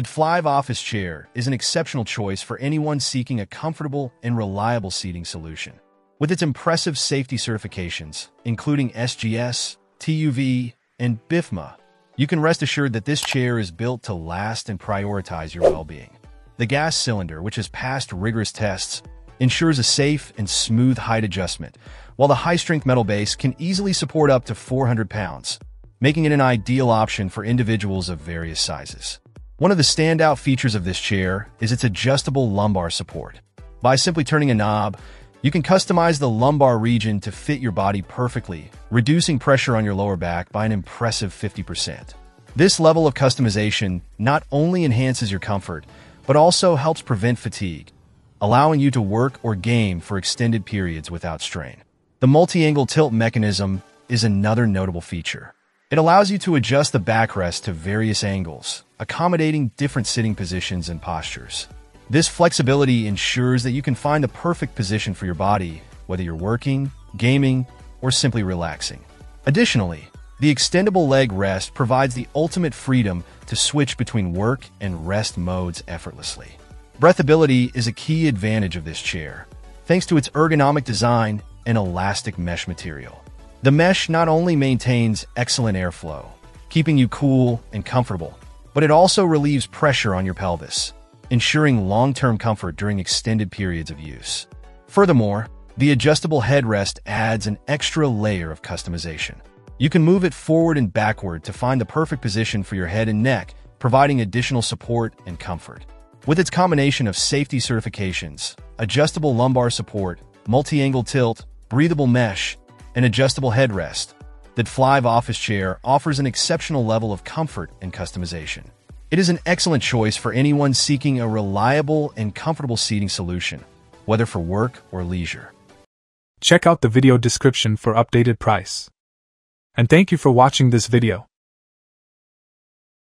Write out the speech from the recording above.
DFLIVE office chair is an exceptional choice for anyone seeking a comfortable and reliable seating solution. With its impressive safety certifications, including SGS, TUV, and BIFMA, you can rest assured that this chair is built to last and prioritize your well-being. The gas cylinder, which has passed rigorous tests, ensures a safe and smooth height adjustment, while the high-strength metal base can easily support up to 400 pounds, making it an ideal option for individuals of various sizes. One of the standout features of this chair is its adjustable lumbar support. By simply turning a knob, you can customize the lumbar region to fit your body perfectly, reducing pressure on your lower back by an impressive 50%. This level of customization not only enhances your comfort, but also helps prevent fatigue, allowing you to work or game for extended periods without strain. The multi-angle tilt mechanism is another notable feature. It allows you to adjust the backrest to various angles, accommodating different sitting positions and postures. This flexibility ensures that you can find the perfect position for your body, whether you're working, gaming, or simply relaxing. Additionally, the extendable leg rest provides the ultimate freedom to switch between work and rest modes effortlessly. Breathability is a key advantage of this chair, thanks to its ergonomic design and elastic mesh material. The mesh not only maintains excellent airflow, keeping you cool and comfortable, but it also relieves pressure on your pelvis, ensuring long-term comfort during extended periods of use. Furthermore, the adjustable headrest adds an extra layer of customization. You can move it forward and backward to find the perfect position for your head and neck, providing additional support and comfort. With its combination of safety certifications, adjustable lumbar support, multi-angle tilt, breathable mesh, an adjustable headrest, that Flive office chair offers an exceptional level of comfort and customization. It is an excellent choice for anyone seeking a reliable and comfortable seating solution, whether for work or leisure. Check out the video description for updated price. And thank you for watching this video.